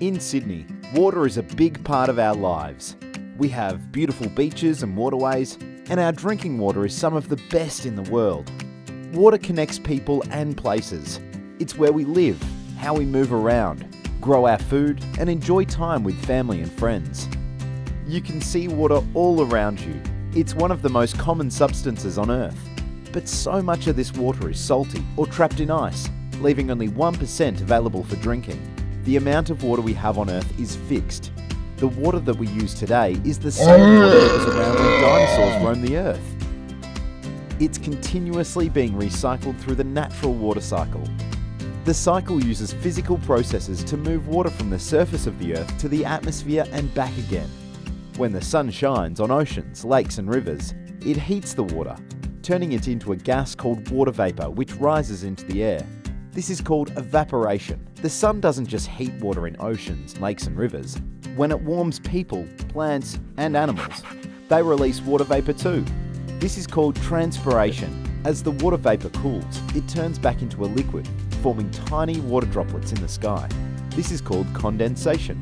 In Sydney, water is a big part of our lives. We have beautiful beaches and waterways, and our drinking water is some of the best in the world. Water connects people and places. It's where we live, how we move around, grow our food, and enjoy time with family and friends. You can see water all around you. It's one of the most common substances on Earth. But so much of this water is salty or trapped in ice, leaving only 1% available for drinking. The amount of water we have on Earth is fixed. The water that we use today is the same mm. water that was around when dinosaurs roamed the Earth. It's continuously being recycled through the natural water cycle. The cycle uses physical processes to move water from the surface of the Earth to the atmosphere and back again. When the sun shines on oceans, lakes, and rivers, it heats the water, turning it into a gas called water vapour, which rises into the air. This is called evaporation. The sun doesn't just heat water in oceans, lakes, and rivers. When it warms people, plants, and animals, they release water vapour too. This is called transpiration. As the water vapour cools, it turns back into a liquid, forming tiny water droplets in the sky. This is called condensation.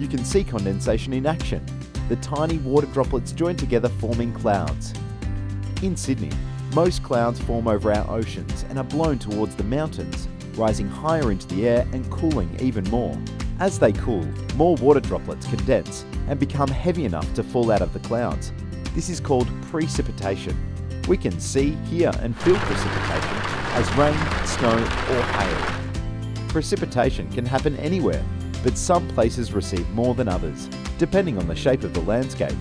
You can see condensation in action. The tiny water droplets join together forming clouds. In Sydney, most clouds form over our oceans and are blown towards the mountains, rising higher into the air and cooling even more. As they cool, more water droplets condense and become heavy enough to fall out of the clouds. This is called precipitation. We can see, hear, and feel precipitation as rain, snow, or hail. Precipitation can happen anywhere, but some places receive more than others, depending on the shape of the landscape.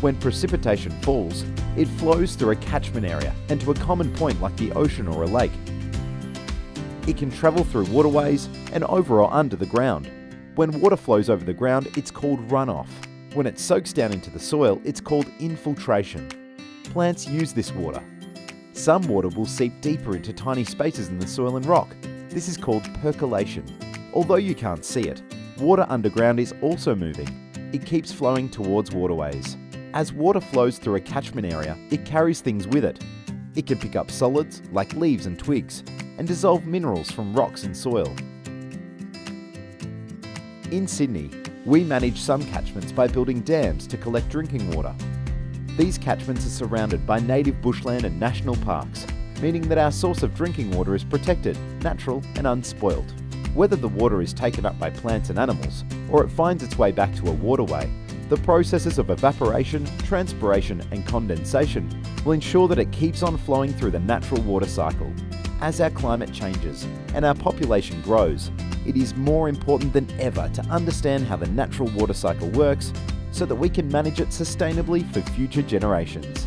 When precipitation falls, it flows through a catchment area and to a common point like the ocean or a lake. It can travel through waterways and over or under the ground. When water flows over the ground, it's called runoff. When it soaks down into the soil, it's called infiltration. Plants use this water. Some water will seep deeper into tiny spaces in the soil and rock. This is called percolation. Although you can't see it, water underground is also moving. It keeps flowing towards waterways. As water flows through a catchment area, it carries things with it. It can pick up solids, like leaves and twigs, and dissolve minerals from rocks and soil. In Sydney, we manage some catchments by building dams to collect drinking water. These catchments are surrounded by native bushland and national parks, meaning that our source of drinking water is protected, natural and unspoilt. Whether the water is taken up by plants and animals, or it finds its way back to a waterway, the processes of evaporation, transpiration and condensation will ensure that it keeps on flowing through the natural water cycle. As our climate changes and our population grows, it is more important than ever to understand how the natural water cycle works so that we can manage it sustainably for future generations.